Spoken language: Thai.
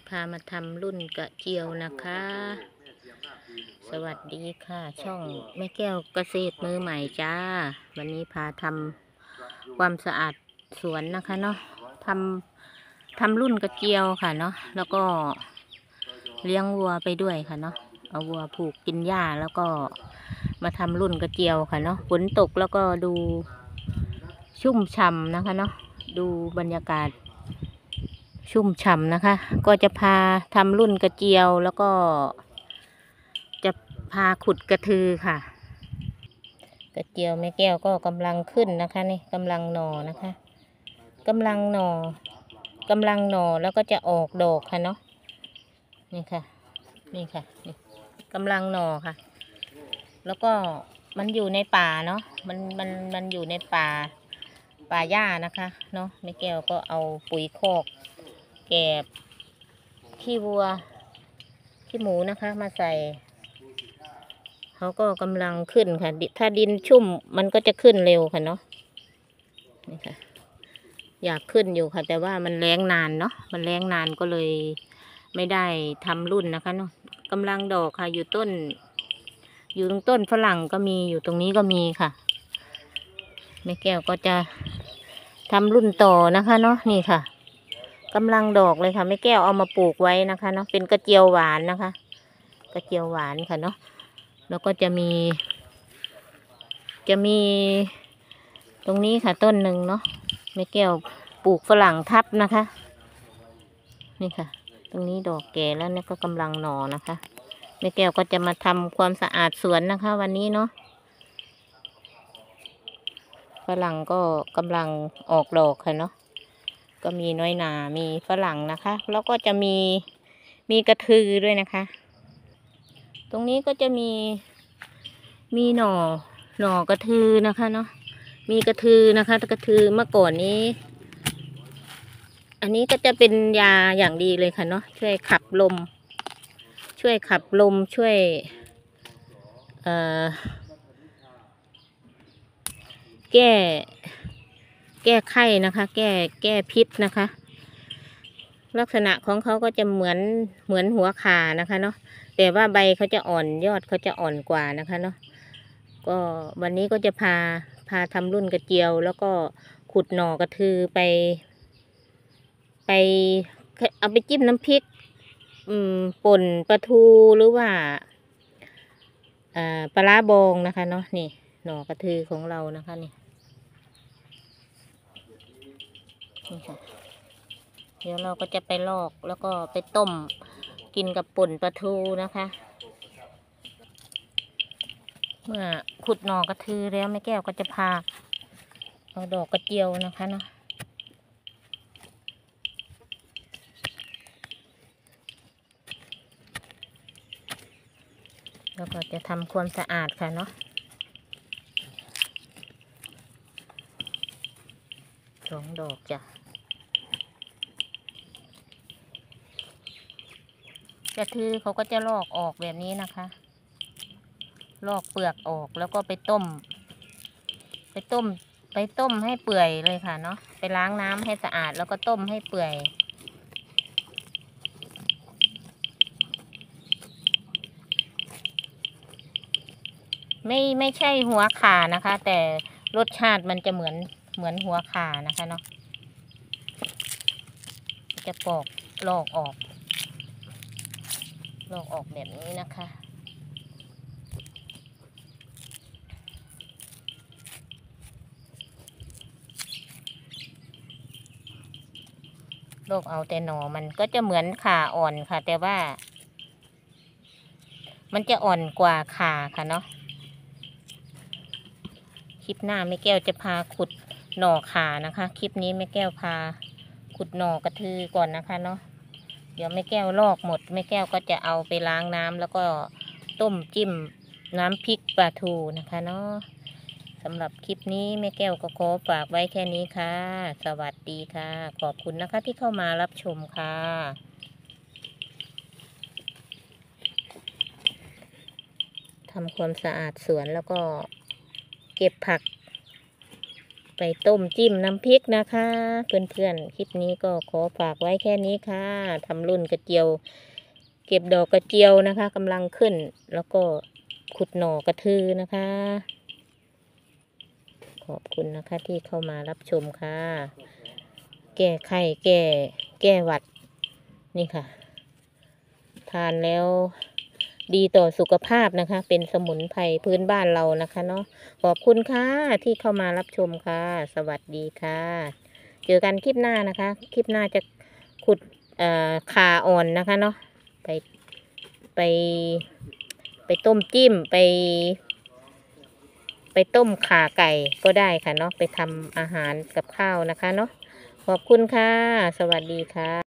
้พามาทำรุ่นกระเจียวนะคะ สวัสดีค่ะ ช่องแม่แก้วเกษตรมือใหม่จ้า วันนี้พาทำความสะอาดสวนนะคะเนาะทำทำรุ่นกระเจียวค่ะเนาะแล้วก็เลี้ยงวัวไปด้วยค่ะเนาะเอาวัวผูกกินหญ้าแล้วก็มาทำรุ่นกระเจียวค่ะเนาะฝนตกแล้วก็ดูชุ่มฉ่ำนะคะเนาะดูบรรยากาศ ชุ่มฉ่ำนะคะ ก็จะพาทำรุ่นกระเจียวแล้วก็ จะพาขุดกระทือค่ะ กระเจียวแม่แก้วก็กำลังขึ้นนะคะนี่กำลังหนอนะคะกำลังหนอกำลังหนอแล้วก็จะออกดอกค่ะเนาะนี่ค่ะ นี่ค่ะนี่กำลังหนอค่ะ แล้วก็มันอยู่ในป่าเนาะมันมันมันอยู่ในป่าป่าหญ้านะคะ เนาะแม่แก้วก็เอาปุ๋ยคอก แกบขี้วัวขี้หมูนะคะ มาใส่เขาก็กำลังขึ้นค่ะ ถ้าดินชุ่มมันก็จะขึ้นเร็วค่ะเนาะนี่ค่ะ อยากขึ้นอยู่ค่ะ แต่ว่ามันแรงนานเนาะมันแรงนานก็เลยไม่ได้ทำรุ่นนะคะเนาะกำลังดอกค่ะ อยู่ต้น อยู่ตรงต้นฝรั่งก็มีอยู่ตรงนี้ก็มีค่ะแม่แก้วก็จะทำรุ่นต่อนะคะเนาะนี่ค่ะ กำลังดอกเลยค่ะแม่แก้วเอามาปลูกไว้นะคะเนาะเป็นกระเจียวหวานนะคะ กระเจียวหวานค่ะเนาะแล้วก็จะมี จะมี ตรงนี้ค่ะต้นหนึ่งเนาะแม่แก้วปลูกฝรั่งทับนะคะ นี่ค่ะ ตรงนี้ดอกแก่แล้วเนี่ยก็กำลังหน่อนะคะแม่แก้วก็จะมาทำความสะอาดสวนนะคะ วันนี้เนาะฝรั่งก็กำลังออกดอกค่ะเนาะ ก็มีน้อยหนา มีฝรั่งนะคะ แล้วก็จะมีมีกระทือด้วยนะคะ ตรงนี้ก็จะมีมีหน่อหน่อกระทือนะคะเนาะ มีกระทือนะคะ กระทือเมื่อก่อนนี้ อันนี้ก็จะเป็นยาอย่างดีเลยค่ะเนาะ ช่วยขับลม ช่วยขับลม ช่วย เอ่อ แก้ แก้ไข้นะคะ แก้แก้พิษนะคะ ลักษณะของเขาก็จะเหมือนเหมือนหัวขานะคะเนาะแต่ว่าใบเขาจะอ่อนยอดเขาจะอ่อนกว่านะคะเนาะก็วันนี้ก็จะพาพาทำรุ่นกระเจียว แล้วก็ขุดหน่อกระทือไป ไปเอาไปจิ้มน้ำพริกอืมป่นปลาทูหรือว่าอ่าปลาร้าบองนะคะเนาะนี่หน่อกระทือของเรานะคะนี่ นี่ค่ะ เดี๋ยวเราก็จะไปลอกแล้วก็ไปต้มกินกับป่นปลาทูนะคะ เมื่อขุดหน่อกระทือแล้วแม่แก้วก็จะพาเอาดอกกระเจียวนะคะเนาะแล้วก็จะทำความสะอาดค่ะเนาะ สองดอกจ้ะกระทือเขาก็จะลอกออกแบบนี้นะคะ ลอกเปลือกออกแล้วก็ไปต้ม ไปต้ม ไปต้มให้เปื่อยเลยค่ะเนาะไปล้างน้ำให้สะอาดแล้วก็ต้มให้เปื่อยไม่ไม่ใช่หัวขานะคะ แต่รสชาติมันจะเหมือน เหมือนหัวขานะคะเนาะจะปอกลอกออก ลอกออกแบบนี้นะคะลอกเอาแต่หนอมันก็จะเหมือนขาอ่อนค่ะ แต่ว่า มันจะอ่อนกว่าขาค่ะเนาะ คลิปหน้าแม่แก้วจะพาขุด หน่อขานะคะ คลิปนี้แม่แก้วพาขุดหน่อกระทือก่อนนะคะเนาะเดี๋ยวแม่แก้วลอกหมดแม่แก้วก็จะเอาไปล้างน้ำแล้วก็ต้มจิ้มน้ำพริกปลาทูนะคะเนาะสำหรับคลิปนี้แม่แก้วก็ขอฝากไว้แค่นี้ค่ะ สวัสดีค่ะ ขอบคุณนะคะที่เข้ามารับชมค่ะทำความสะอาดสวนแล้วก็เก็บผัก ไปต้มจิ้มน้ำพริกนะคะ เพื่อนๆ คลิปนี้ก็ขอฝากไว้แค่นี้ค่ะทำรุ่นกระเจียว เก็บดอกกระเจียวนะคะกำลังขึ้น แล้วก็ขุดหน่อกระทือนะคะ ขอบคุณนะคะที่เข้ามารับชมค่ะ แก้ไข้แก้แก้หวัดนี่ค่ะ ทานแล้ว ดีต่อสุขภาพนะคะ เป็นสมุนไพรพื้นบ้านเรานะคะเนาะขอบคุณค่ะที่เข้ามารับชมค่ะ สวัสดีค่ะ เจอกันคลิปหน้านะคะ คลิปหน้าจะขุดเอ่อขาอ่อนนะคะเนาะไปไปไปต้มจิ้มไป ไปต้มขาไก่ก็ได้ค่ะเนาะไปทำอาหารกับข้าวนะคะเนาะขอบคุณค่ะ สวัสดีค่ะ